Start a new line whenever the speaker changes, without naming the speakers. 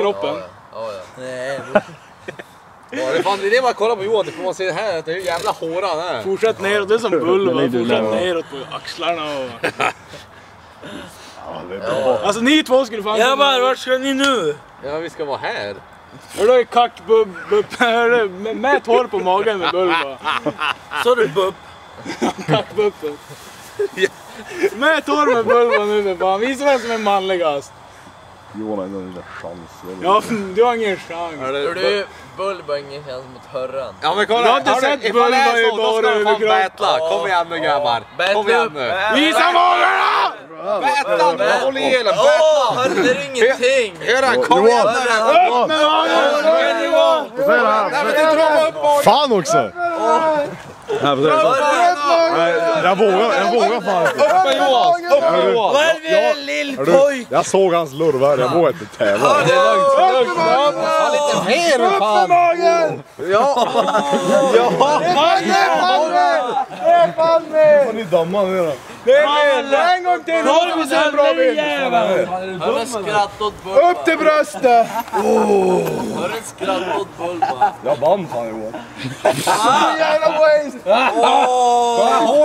kroppen.
Ja, ja.
Nej,
Ja, det, är fan, det är det man kollar på Johan, det får man se här, att det är hur jävla hårig han är.
Fortsätt neråt, det är som
du
Fortsätt neråt på axlarna och...
Ja, det är bra.
Alltså ni två skulle fan...
Grabbar, vart ska ni nu?
Ja, vi ska vara här.
Hörru kackbubb... med- Mät hår på magen med vulva.
Så du bupp?
Kackbuppen. Mät hår med vulva nu för fan. Visa vem som är manligast.
Johan har ändå lite chans.
Ja, du har ingen chans.
Hör du, Bulb har ingen chans mot hörran.
Ja men
Jag har
kolla,
inte
hörru,
sett
ifall det är
Bulba
så, då ska du fan battla. Kom igen nu grabbar.
Battle
Kom igen nu.
Visa magarna!
Battla nu, håll i elen,
Åh,
battla!
hörde du ingenting?
Hör han, kom igen nu!
Upp med
det
du magen!
Fan också! Nej, precis. Nej, jag vågar, jag vågar fan inte.
Upp med Johan! Upp med Johan!
Vad är det med en lill
Hör du,
pojk?
jag såg hans lurvar, jag vågar inte tävla.
Det är lugnt, lite mer fan!
magen!
Ja! Ja!
Får ni damma nu då?
Det är fel! En gång till! Har vi så bra bild?
Hör en skratt åt Bulba.
Upp till bröstet!
Hör en skratt åt Bulba.
Jag vann fan Johan.
Jävla waste!
Åh!